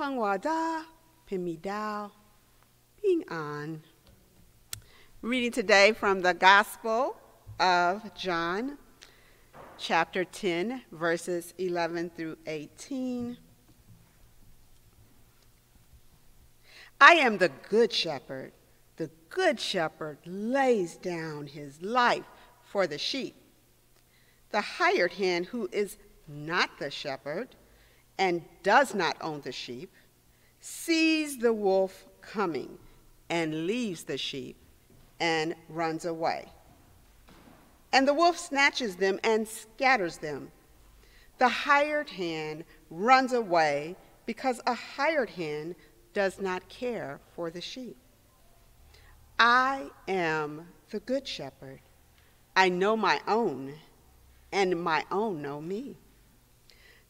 Pangwada, Pimidao, Ping An. Reading today from the Gospel of John, chapter 10, verses 11 through 18. I am the good shepherd. The good shepherd lays down his life for the sheep. The hired hand, who is not the shepherd and does not own the sheep, sees the wolf coming and leaves the sheep and runs away. And the wolf snatches them and scatters them. The hired hand runs away because a hired hand does not care for the sheep. I am the good shepherd. I know my own, and my own know me.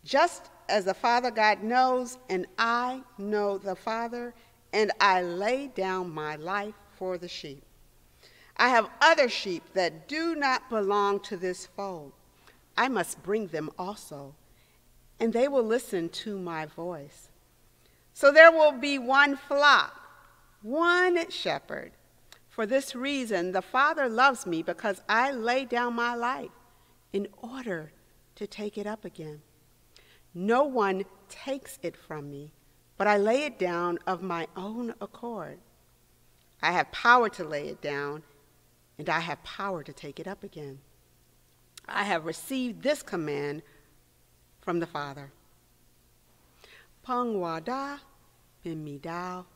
Just as the Father God knows, and I know the Father, and I lay down my life for the sheep. I have other sheep that do not belong to this fold. I must bring them also, and they will listen to my voice. So there will be one flock, one shepherd. For this reason, the Father loves me because I lay down my life in order to take it up again. No one takes it from me, but I lay it down of my own accord. I have power to lay it down, and I have power to take it up again. I have received this command from the Father. Pangwada bin midao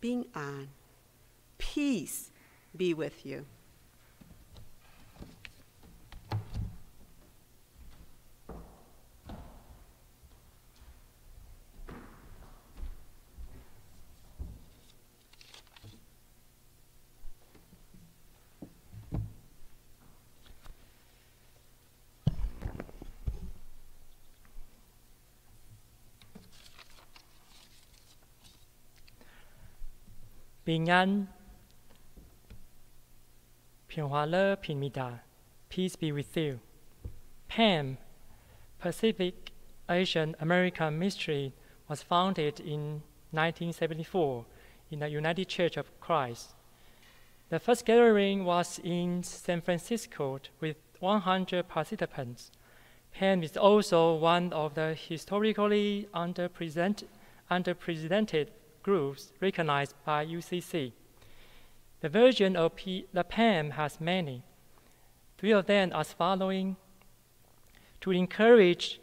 bing an. Peace be with you. bình peace be with you. PAAM, Pacific Asian American Ministry, was founded in 1974 in the United Church of Christ. The first gathering was in San Francisco with 100 participants. PAAM is also one of the historically underrepresented groups recognized by UCC. The version of P, the PAAM has many. Three of them as following to encourage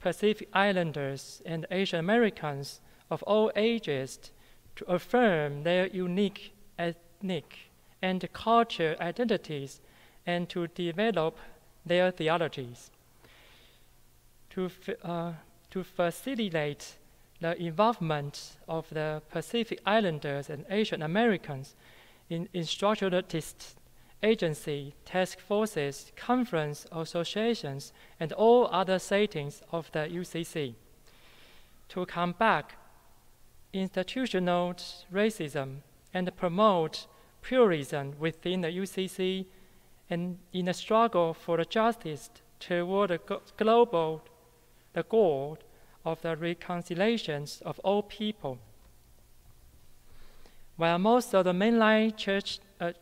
Pacific Islanders and Asian Americans of all ages to affirm their unique ethnic and cultural identities and to develop their theologies. To, uh, to facilitate the involvement of the Pacific Islanders and Asian Americans in instructionalist agency, task forces, conference, associations, and all other settings of the UCC. To combat institutional racism and promote pluralism within the UCC and in the struggle for the justice toward the global the goal of the reconciliations of all people. While most of the mainline church, uh,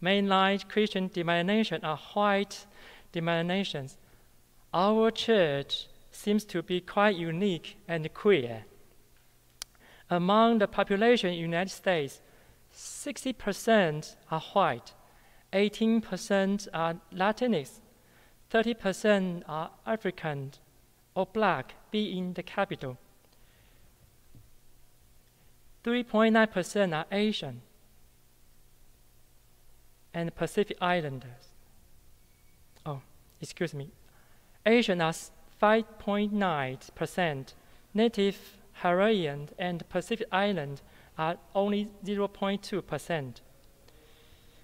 mainline Christian denominations are white denominations, our church seems to be quite unique and queer. Among the population in the United States, 60% are white, 18% are Latinx, 30% are African, or black be in the capital. 3.9% are Asian and Pacific Islanders. Oh, excuse me. Asian are 5.9%, Native Hawaiian and Pacific Island are only 0.2%.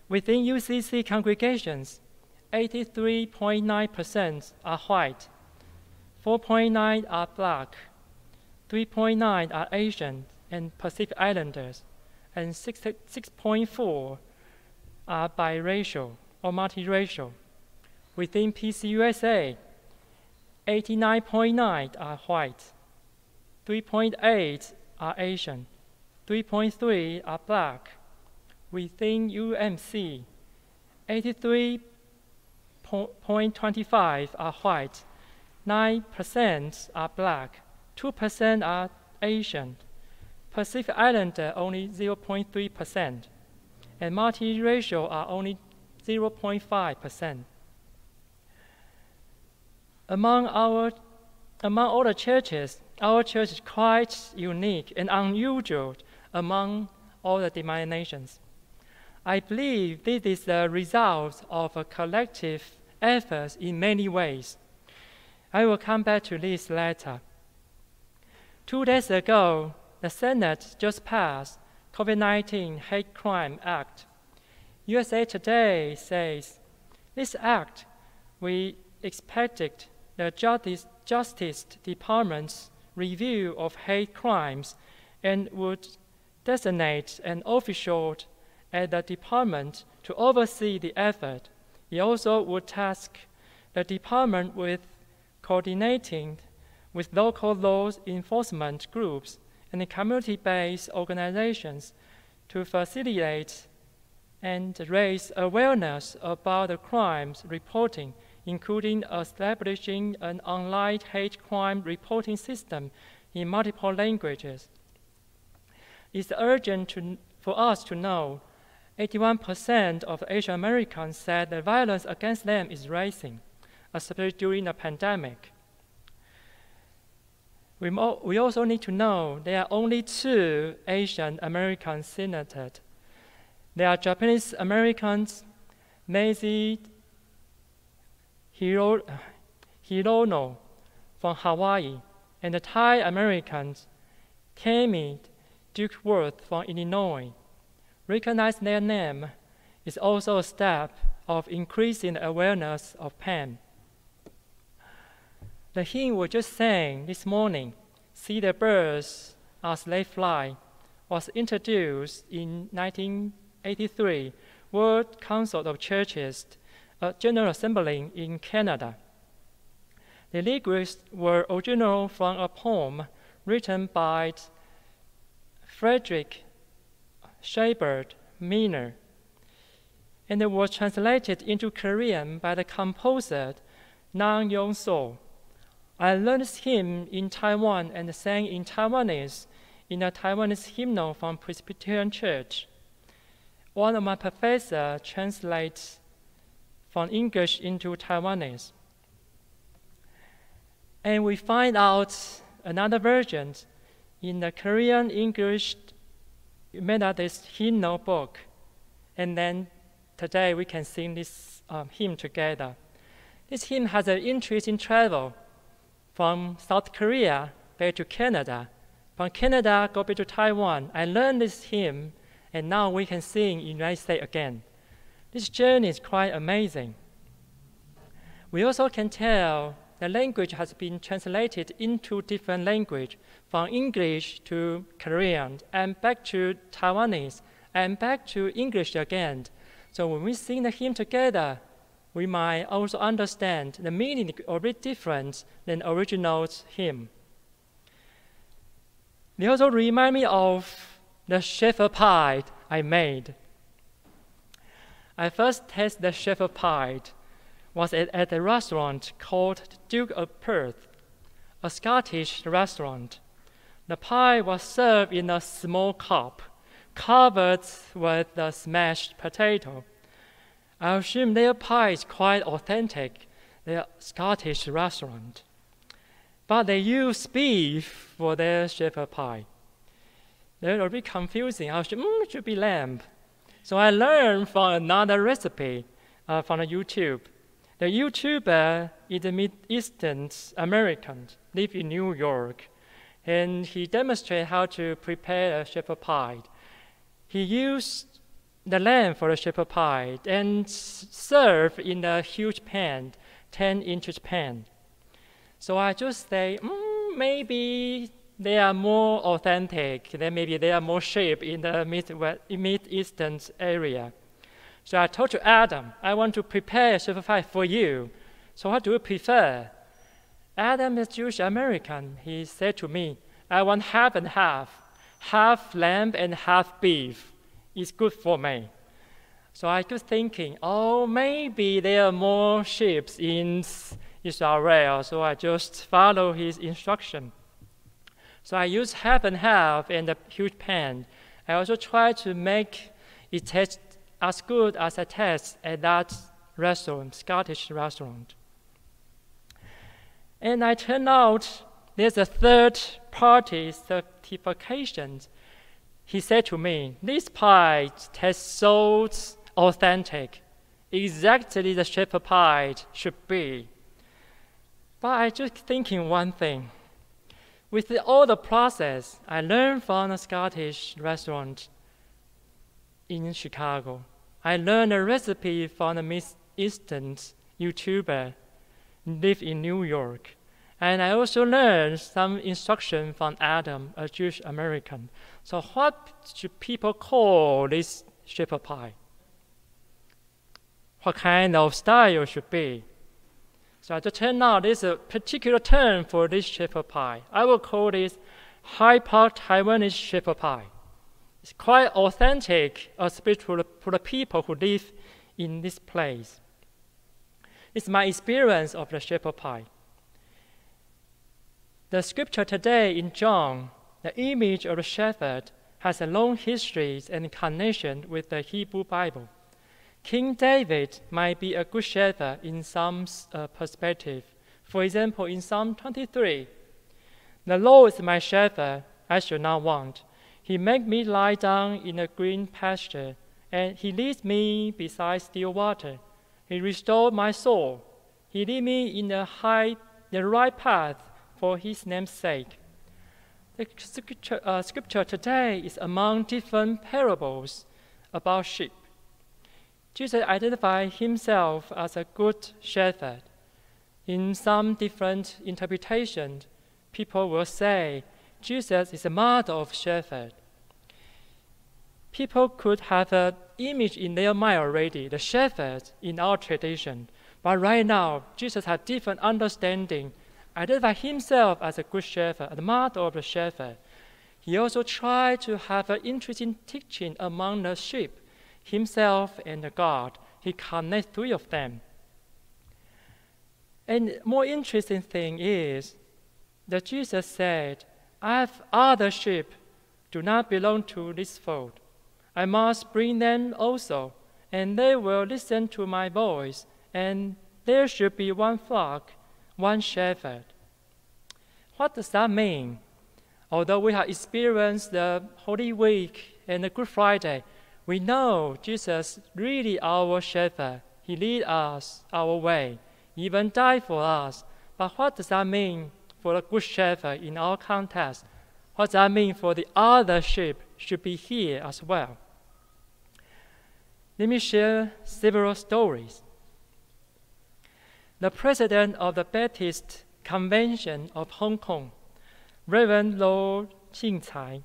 Within UCC congregations, 83.9% are white, 4.9 are black, 3.9 are Asian and Pacific Islanders, and 6.4 are biracial or multiracial. Within PCUSA, 89.9 are white, 3.8 are Asian, 3.3 are black. Within UMC, 83.25 are white, 9% are black, 2% are Asian. Pacific Islander only 0.3%, and multiracial are only 0.5%. Among our among all the churches, our church is quite unique and unusual among all the denominations. I believe this is the result of a collective effort in many ways. I will come back to this later. Two days ago, the Senate just passed COVID-19 Hate Crime Act. USA Today says this act we expected the Justice, Justice Department's review of hate crimes and would designate an official at the department to oversee the effort. He also would task the department with coordinating with local law enforcement groups and community-based organizations to facilitate and raise awareness about the crimes reporting including establishing an online hate crime reporting system in multiple languages. It's urgent to, for us to know 81% of Asian Americans said that violence against them is rising, especially during the pandemic. We, we also need to know there are only two Asian American senators. There are Japanese Americans, Mazie Hiro, Hirono from Hawaii, and the Thai Americans, Tammy Duckworth from Illinois. Recognize their name is also a step of increasing awareness of PAAM. The hymn we just sang this morning, See the Birds as They Fly, was introduced in 1983 World Council of Churches a General Assembly in Canada. The lyrics were original from a poem written by Frederick Shepard Miner, and it was translated into Korean by the composer Nang Yong So. I learned him in Taiwan and sang in Taiwanese in a Taiwanese hymnal from Presbyterian Church. One of my professors translates from English into Taiwanese. And we find out another version in the Korean English Methodist hymnal book. And then today we can sing this um, hymn together. This hymn has an interesting travel from South Korea back to Canada. From Canada, go back to Taiwan. I learned this hymn, and now we can sing in United States again. This journey is quite amazing. We also can tell the language has been translated into different language, from English to Korean, and back to Taiwanese, and back to English again. So when we sing the hymn together, we might also understand the meaning a bit different than original hymn. They also remind me of the shepherd pie I made. I first tasted the shepherd pie was at, at a restaurant called Duke of Perth, a Scottish restaurant. The pie was served in a small cup, covered with the smashed potato. I assume their pie is quite authentic, their Scottish restaurant. But they use beef for their shepherd pie. They're a bit confusing. I assume mm, it should be lamb. So I learned from another recipe uh, from YouTube. The YouTuber is a Mid-Eastern American, live in New York, and he demonstrated how to prepare a shepherd pie. He used the lamb for the shepherd pie and served in a huge pan, 10 inches pan. So I just say, mm, maybe they are more authentic. Then maybe they are more shaped in the Mid-Eastern area. So I told to Adam, I want to prepare shepherd pie for you. So what do you prefer? Adam is Jewish American. He said to me, I want half and half. half lamb and half beef is good for me. So I was thinking, oh, maybe there are more sheep in Israel, so I just follow his instruction. So I use half and half in a huge pan. I also try to make it taste as good as I taste at that restaurant, Scottish restaurant. And I turned out there's a third party certification. He said to me, This pie tastes so authentic, exactly the shepherd pie should be. But I just thinking one thing. With the, all the process I learned from a Scottish restaurant in Chicago, I learned a recipe from a Miss Eastern YouTuber live in New York. And I also learned some instruction from Adam, a Jewish American. So what should people call this shepherd pie? What kind of style should be? So I just turn out there's a uh, particular term for this shepherd pie. I will call this hyper Taiwanese shepherd pie. It's quite authentic, especially for the people who live in this place. It's my experience of the shepherd pie. The scripture today in John, the image of the shepherd, has a long history and connection with the Hebrew Bible. King David might be a good shepherd in some uh, perspective. For example, in Psalm 23, the Lord is my shepherd, I shall not want. He makes me lie down in a green pasture, and he leads me beside still water. He restored my soul. He lead me in the high, the right path for his name's sake. The scripture, uh, scripture today is among different parables about sheep. Jesus identified himself as a good shepherd. In some different interpretations, people will say Jesus is a model of shepherd people could have an image in their mind already, the shepherd in our tradition. But right now, Jesus had different understanding, identify himself as a good shepherd, the model of the shepherd. He also tried to have an interesting teaching among the sheep, himself and the God. He connects three of them. And more interesting thing is that Jesus said, I have other sheep do not belong to this fold. I must bring them also, and they will listen to my voice, and there should be one flock, one shepherd. What does that mean? Although we have experienced the Holy Week and the Good Friday, we know Jesus really our shepherd. He leads us our way, even died for us. But what does that mean for the Good Shepherd in our context? What does that mean for the other sheep should be here as well? Let me share several stories. The president of the Baptist Convention of Hong Kong, Reverend Lo Jingcai,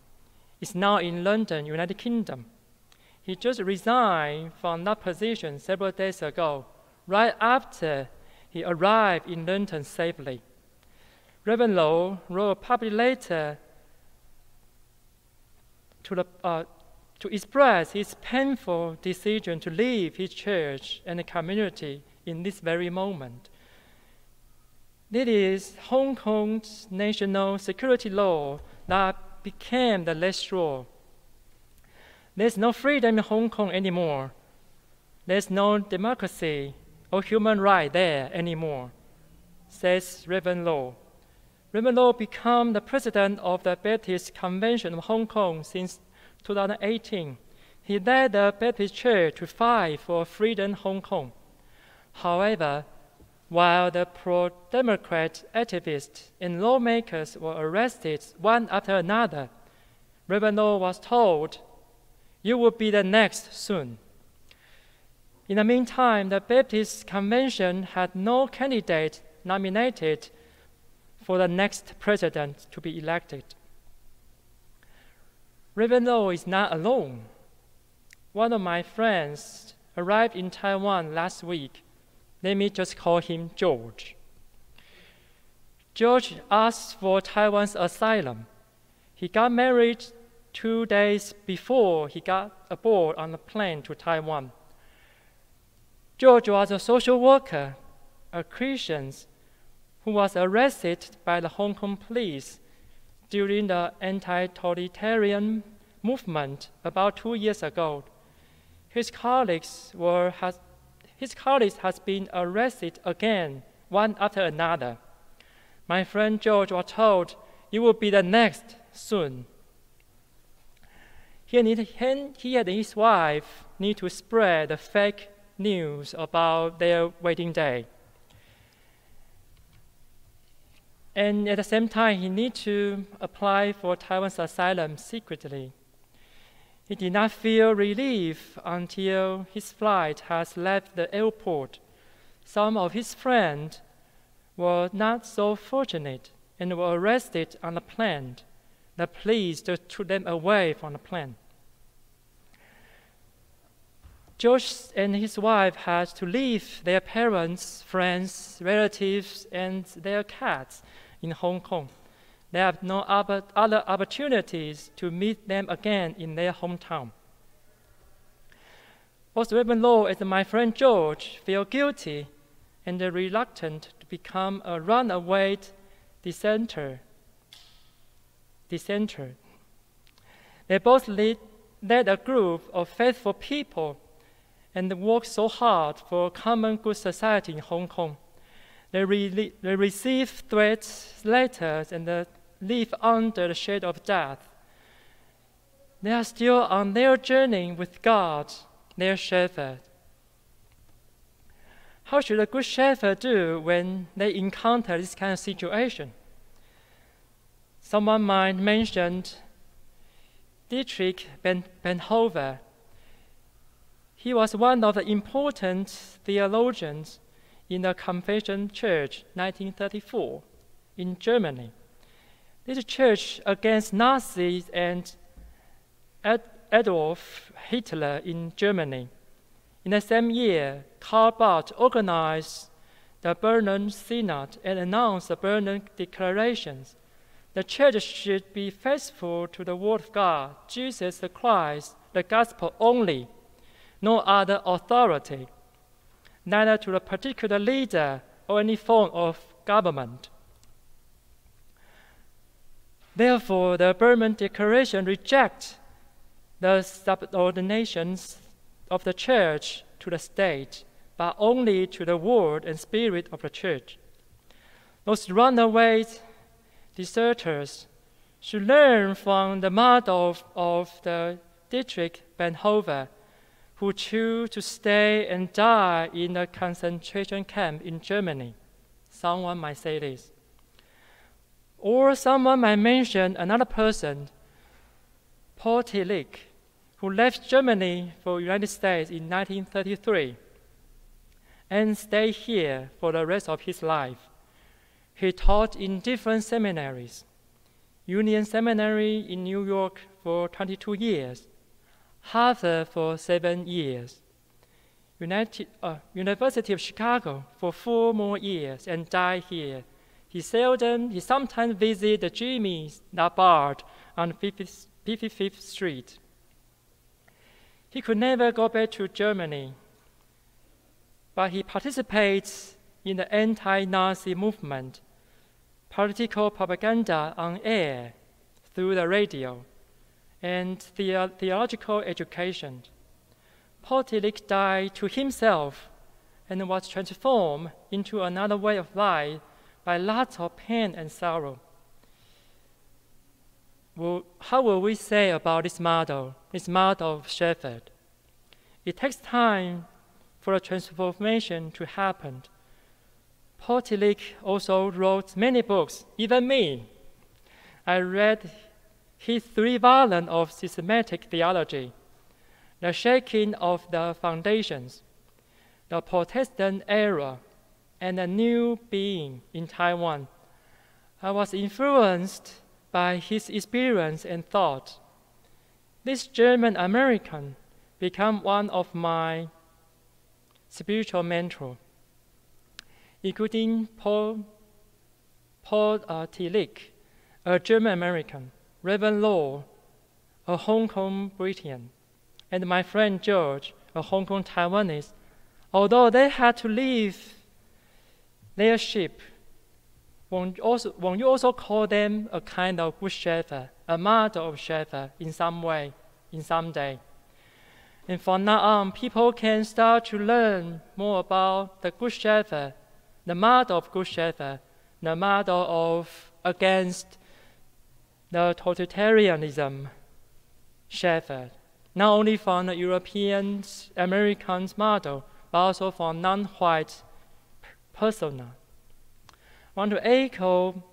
is now in London, United Kingdom. He just resigned from that position several days ago, right after he arrived in London safely. Reverend Lo wrote a public letter to the, uh, to express his painful decision to leave his church and the community in this very moment. It is Hong Kong's national security law that became the last straw. There's no freedom in Hong Kong anymore. There's no democracy or human right there anymore, says Reverend Lo. Reverend Lo became the president of the Baptist Convention of Hong Kong since 2018, he led the Baptist Church to fight for freedom Hong Kong. However, while the pro Democrat activists and lawmakers were arrested one after another, Reverend Lo was told, You will be the next soon. In the meantime, the Baptist Convention had no candidate nominated for the next president to be elected. Reverend Lo is not alone. One of my friends arrived in Taiwan last week. Let me just call him George. George asked for Taiwan's asylum. He got married two days before he got aboard on the plane to Taiwan. George was a social worker, a Christian, who was arrested by the Hong Kong police during the anti-totalitarian movement about two years ago. His colleagues were his colleagues has been arrested again, one after another. My friend George was told, "You will be the next soon." He and, his wife need to spread the fake news about their wedding day. And at the same time, he need to apply for Taiwan's asylum secretly. He did not feel relief until his flight has left the airport. Some of his friends were not so fortunate and were arrested on the plane. The police took them away from the plane. Josh and his wife had to leave their parents, friends, relatives, and their cats in Hong Kong. They have no other opportunities to meet them again in their hometown. Both Reverend Lo and my friend George feel guilty and reluctant to become a runaway dissenter. dissenter. They both lead, led a group of faithful people and work so hard for a common good society in Hong Kong. They, re- they receive threats, letters, and live under the shade of death. They are still on their journey with God, their shepherd. How should a good shepherd do when they encounter this kind of situation? Someone might mention Dietrich ben- Bonhoeffer, he was one of the important theologians in the Confession Church 1934 in Germany. This church against Nazis and Adolf Hitler in Germany. In the same year, Karl Barth organized the Barmen Synod and announced the Barmen Declarations. The church should be faithful to the Word of God, Jesus the Christ, the gospel only, no other authority, neither to a particular leader or any form of government. Therefore, the Barmen Declaration rejects the subordinations of the church to the state, but only to the word and spirit of the church. Those runaways, deserters, should learn from the model of, of the Dietrich Bonhoeffer who chose to stay and die in a concentration camp in Germany. Someone might say this. Or someone might mention another person, Paul Tillich, who left Germany for the United States in 1933 and stayed here for the rest of his life. He taught in different seminaries. Union Seminary in New York for 22 years, Harvard for seven years, United, uh, University of Chicago for four more years, and died here. He seldom, he sometimes visited the Jimmy's bar on 55th Street. He could never go back to Germany, but he participates in the anti-Nazi movement, political propaganda on air, through the radio and the, theological education. Tillich died to himself and was transformed into another way of life by lots of pain and sorrow. Well, how will we say about this model, this model of shepherd? It takes time for a transformation to happen. Paul Tillich also wrote many books, even me. I read his three volumes of systematic theology, the shaking of the foundations, the Protestant era, and a new being in Taiwan. I was influenced by his experience and thought. This German American became one of my spiritual mentors, including Paul, Paul uh, Tillich, a German American. Reverend Lo, a Hong Kong Briton, and my friend George, a Hong Kong Taiwanese, although they had to leave their ship, won't, also, won't you also call them a kind of good shepherd, a model of shepherd in some way, in some day? And from now on, people can start to learn more about the good shepherd, the model of good shepherd, the model of against the totalitarianism shepherd, not only from the European Americans model, but also from non-white persona. I want to echo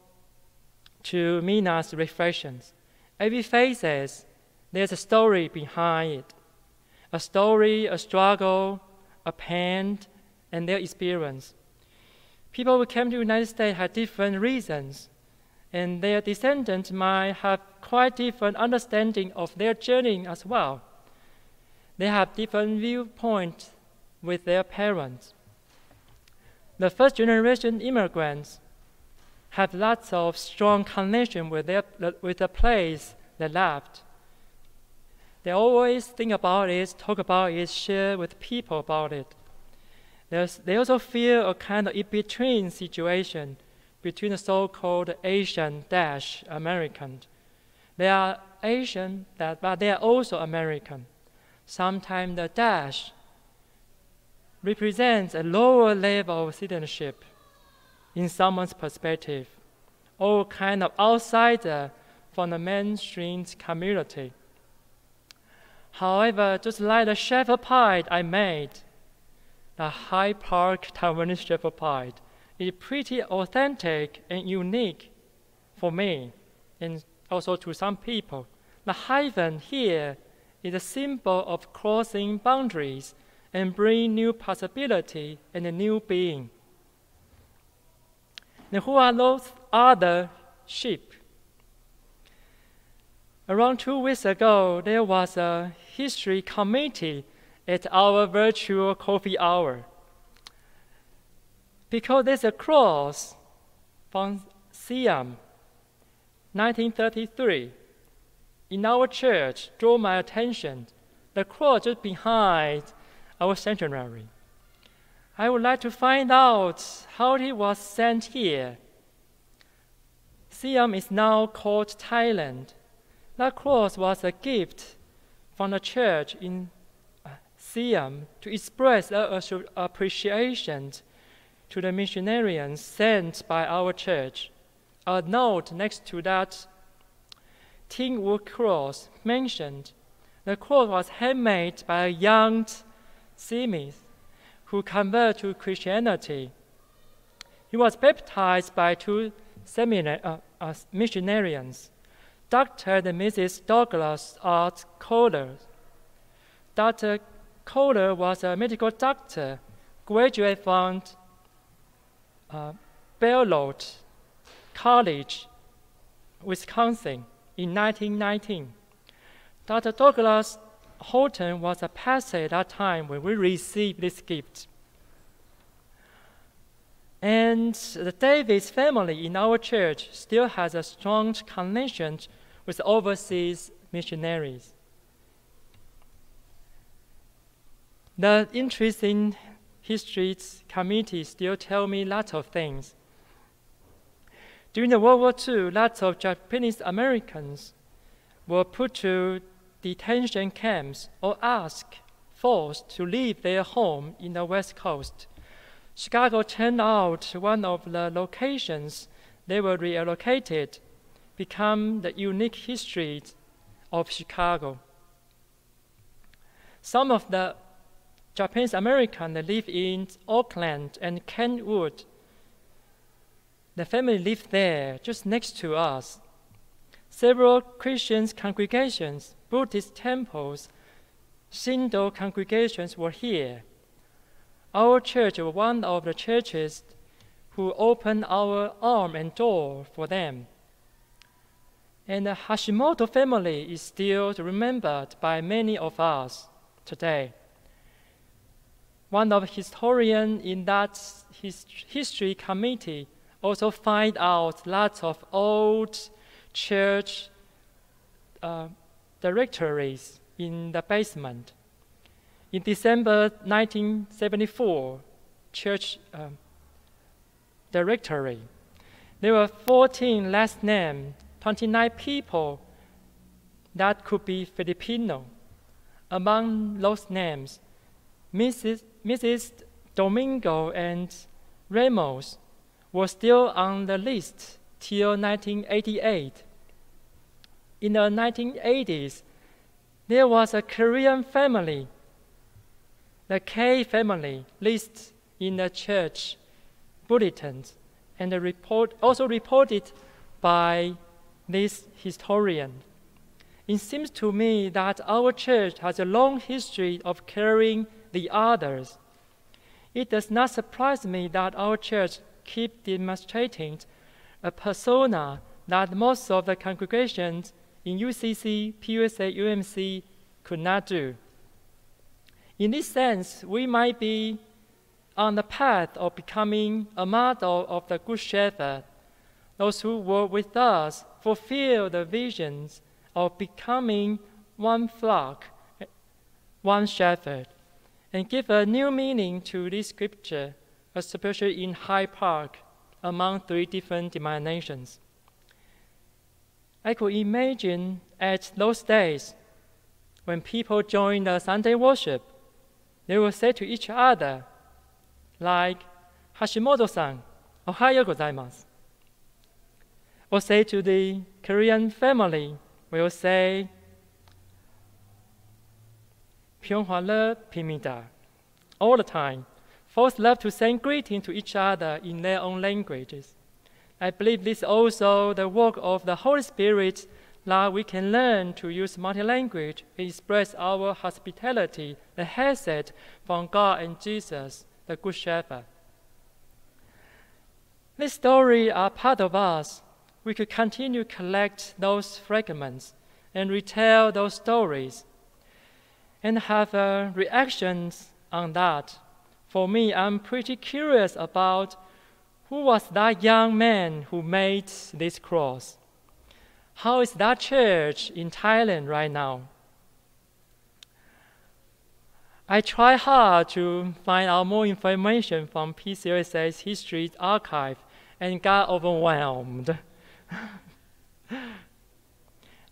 to Mina's reflections. Every face faces, there's a story behind it. A story, a struggle, a pain, and their experience. People who came to the United States had different reasons, and their descendants might have quite different understanding of their journey as well. They have different viewpoints with their parents. The first generation immigrants have lots of strong connection with, their, with the place they left. They always think about it, talk about it, share with people about it. There's, they also feel a kind of in-between situation between the so-called Asian dash American. They are Asian, but they are also American. Sometimes the dash represents a lower level of citizenship in someone's perspective, or kind of outsider from the mainstream community. However, just like the shepherd pie I made, the Hyde Park Taiwanese shepherd pie is pretty authentic and unique for me and also to some people. The hyphen here is a symbol of crossing boundaries and bring new possibility and a new being. Now, who are those other sheep? Around two weeks ago, there was a history committee at our virtual coffee hour. Because there's a cross from Siam, 1933, in our church, drew my attention. The cross just behind our centenary. I would like to find out how he was sent here. Siam is now called Thailand. That cross was a gift from the church in uh, Siam to express our appreciation to the missionaries sent by our church. A note next to that tin wood cross mentioned the cross was handmade by a young Smith, who converted to Christianity. He was baptized by two uh, uh, missionaries, Dr. and Mrs. Douglas Art Kohler. Dr. Kohler was a medical doctor, graduate from uh, College, Wisconsin, in 1919. Dr. Douglas Horton was a pastor at that time when we received this gift. And the Davis family in our church still has a strong connection with overseas missionaries. The interesting history committee still tell me lots of things. During the World War II, lots of Japanese Americans were put to detention camps or asked, forced to leave their home in the West Coast. Chicago turned out one of the locations they were reallocated, become the unique history of Chicago. Some of the Japanese Americans live in Oakland and Kenwood. The family lived there, just next to us. Several Christian congregations Buddhist temples, Shinto congregations were here. Our church was one of the churches who opened our arm and door for them. And the Hashimoto family is still remembered by many of us today. One of historians in that his history committee also find out lots of old church uh, directories in the basement. In December 1974, church um, directory, there were 14 last names, 29 people that could be Filipino. Among those names, Mrs. Mrs. Domingo and Ramos were still on the list till 1988. In the 1980s, there was a Korean family, the K family, listed in the church bulletins, and the report also reported by this historian. It seems to me that our church has a long history of caring the others. It does not surprise me that our church keeps demonstrating a persona that most of the congregations in UCC, PUSA, UMC could not do. In this sense, we might be on the path of becoming a model of the Good Shepherd. Those who work with us fulfill the visions of becoming one flock, one shepherd, and give a new meaning to this scripture, especially in Hyde Park among three different denominations. I could imagine at those days when people join the Sunday worship, they will say to each other, like Hashimoto-san, Ohayo gozaimasu. Or say to the Korean family, we will say, Pyonghwa Pimida, all the time. Folks love to send greetings to each other in their own languages. I believe this is also the work of the Holy Spirit that we can learn to use multi-language to express our hospitality, the hesed from God and Jesus, the Good Shepherd. These stories are part of us we could continue to collect those fragments and retell those stories and have uh, reactions on that. For me, I'm pretty curious about who was that young man who made this cross. How is that church in Thailand right now? I try hard to find out more information from PCUSA's history archive and got overwhelmed.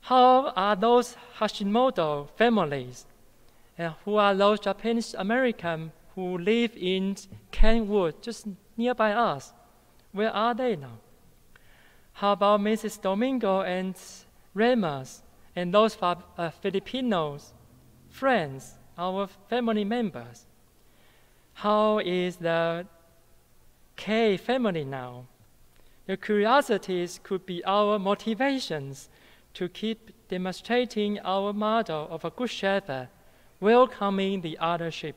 How are those Hashimoto families? And who are those Japanese American who live in Kenwood, just nearby us? Where are they now? How about Mrs. Domingo and Ramos and those uh, Filipinos, friends, our family members? How is the K family now? The curiosities could be our motivations to keep demonstrating our model of a good shepherd, welcoming the other sheep.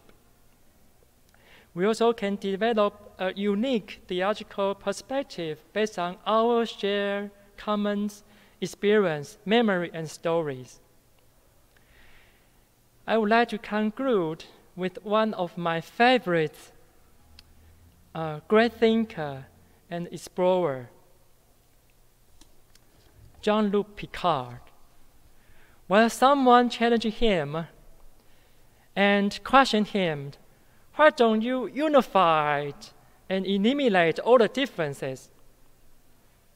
We also can develop a unique theological perspective based on our shared common experience, memory, and stories. I would like to conclude with one of my favorite uh, great thinker and explorer, Jean-Luc Picard. While someone challenged him and questioned him, why don't you unify and eliminate all the differences?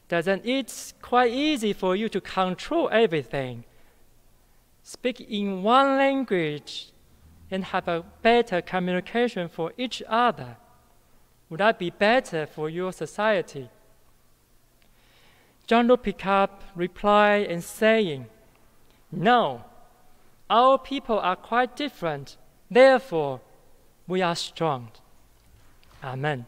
Doesn't it quite easy for you to control everything? Speak in one language and have a better communication for each other. Would that be better for your society? Jean-Luc Picard replied and saying, No, our people are quite different. Therefore, we are strong. Amen.